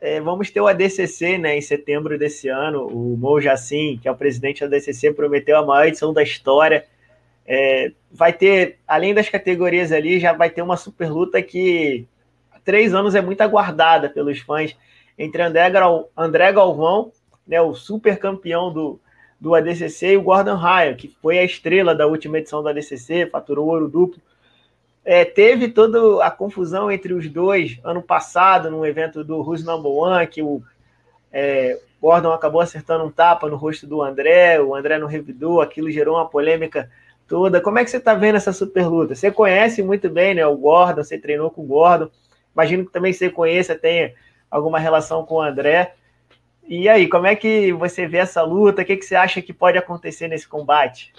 é, vamos ter o ADCC né, em setembro desse ano. O Mo Jacin, que é o presidente do ADCC, prometeu a maior edição da história. É, vai ter, além das categorias ali, já vai ter uma super luta que há três anos é muito aguardada pelos fãs entre André, André Galvão, né, o super campeão do, do ADCC, e o Gordon Ryan, que foi a estrela da última edição do ADCC, faturou ouro duplo. É, teve toda a confusão entre os dois ano passado, no evento do Who's Number One, que o é, Gordon acabou acertando um tapa no rosto do André, o André não revidou, aquilo gerou uma polêmica toda. Como é que você está vendo essa super luta? Você conhece muito bem né, o Gordon, você treinou com o Gordon, imagino que também você conheça, tenha alguma relação com o André. E aí, como é que você vê essa luta? O que, que você acha que pode acontecer nesse combate?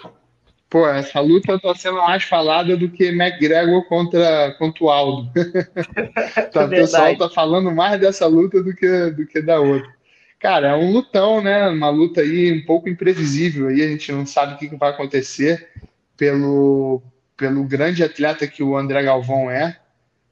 Pô, essa luta está sendo mais falada do que McGregor contra, contra o Aldo. tá, o pessoal tá falando mais dessa luta do que, do que da outra. Cara, é um lutão, né? Uma luta aí um pouco imprevisível aí, a gente não sabe o que, que vai acontecer pelo, pelo grande atleta que o André Galvão é.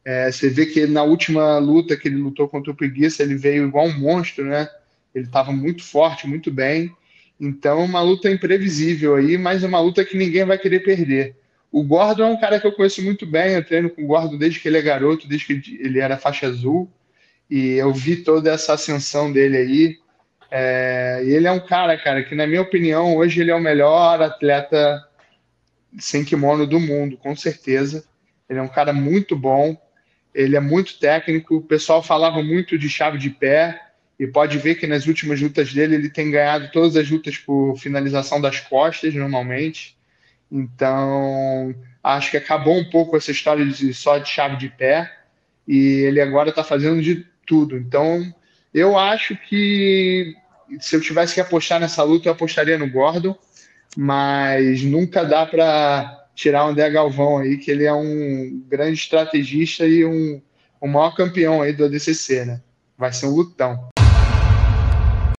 é. Você vê que na última luta que ele lutou contra o Preguiça, ele veio igual um monstro, né? Ele estava muito forte, muito bem. Então, uma luta imprevisível aí, mas uma luta que ninguém vai querer perder. O Gordon é um cara que eu conheço muito bem, eu treino com o Gordon desde que ele é garoto, desde que ele era faixa azul, e eu vi toda essa ascensão dele aí. É, e ele é um cara, cara, que na minha opinião, hoje ele é o melhor atleta sem kimono do mundo, com certeza. Ele é um cara muito bom, ele é muito técnico, o pessoal falava muito de chave de pé, e pode ver que nas últimas lutas dele ele tem ganhado todas as lutas por finalização das costas, normalmente. Então, acho que acabou um pouco essa história de só de chave de pé e ele agora está fazendo de tudo. Então, eu acho que se eu tivesse que apostar nessa luta, eu apostaria no Gordon, mas nunca dá para tirar o André Galvão aí, que ele é um grande estrategista e um, o maior campeão aí do ADCC, né? Vai ser um lutão.